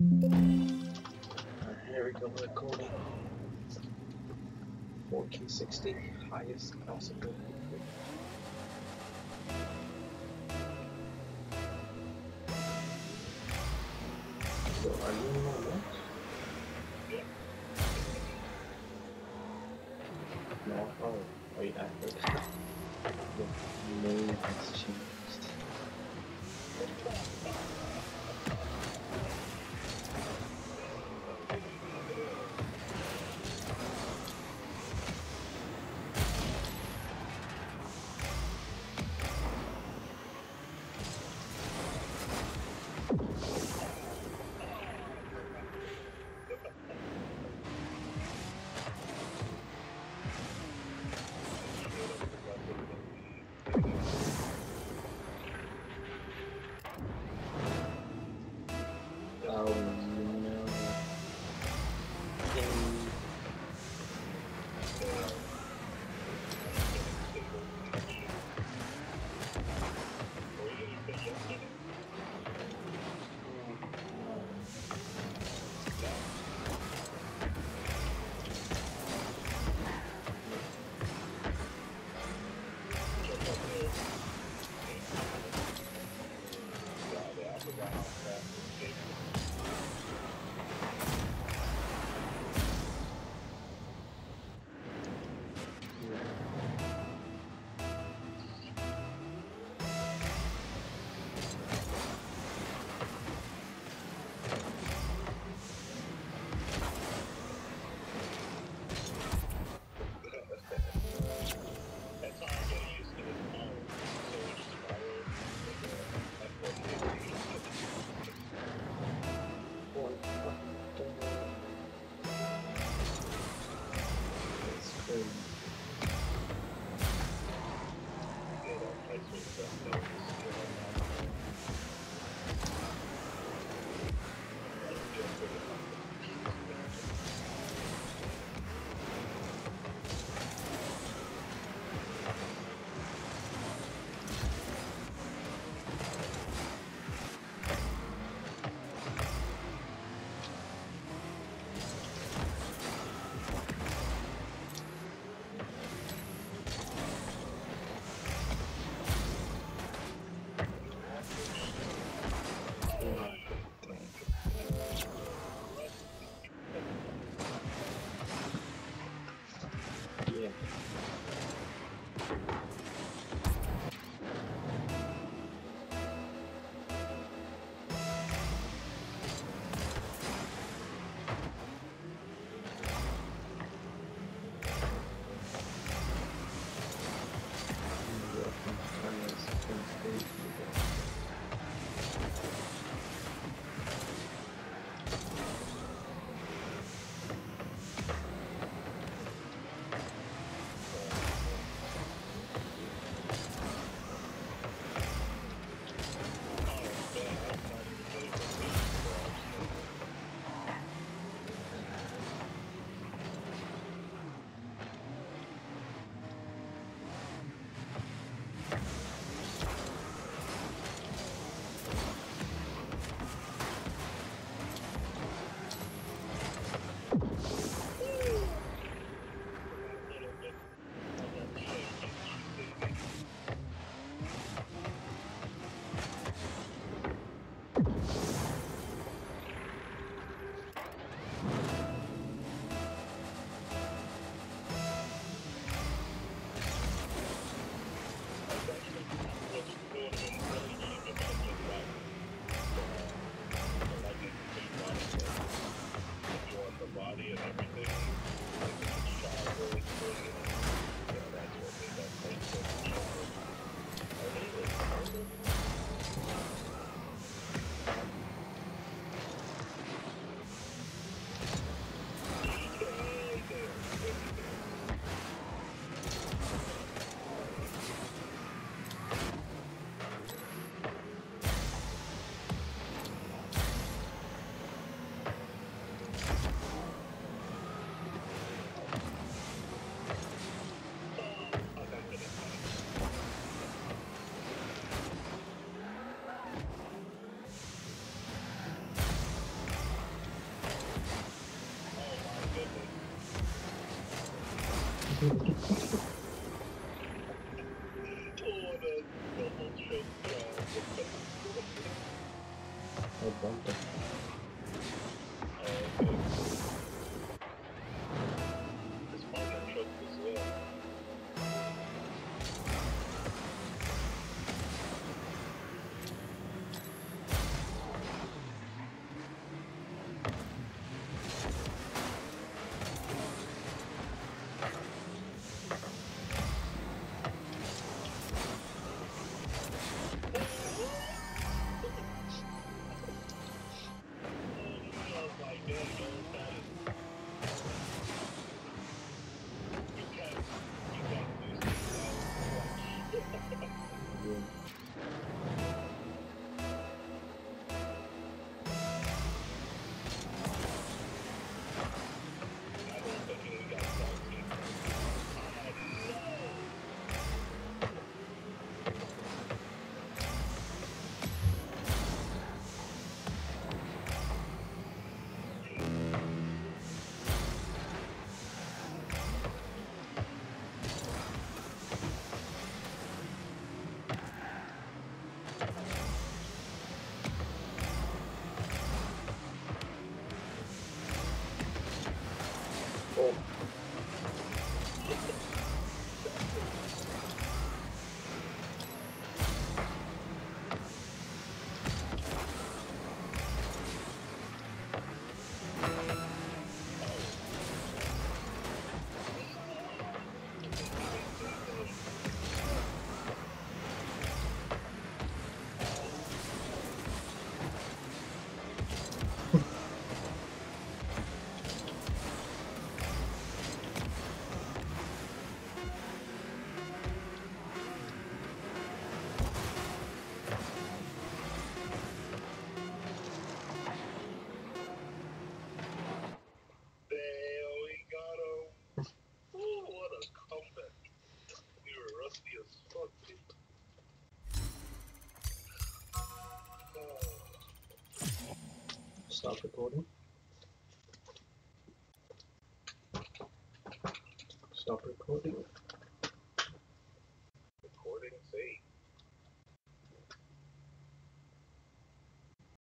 Here we go, recording. 4K 60, highest possible. So, are you in my? No, oh, wait, I heard. The name has changed. Wow. Oh, bumper. Yeah. Oh. Stop recording. Stop recording.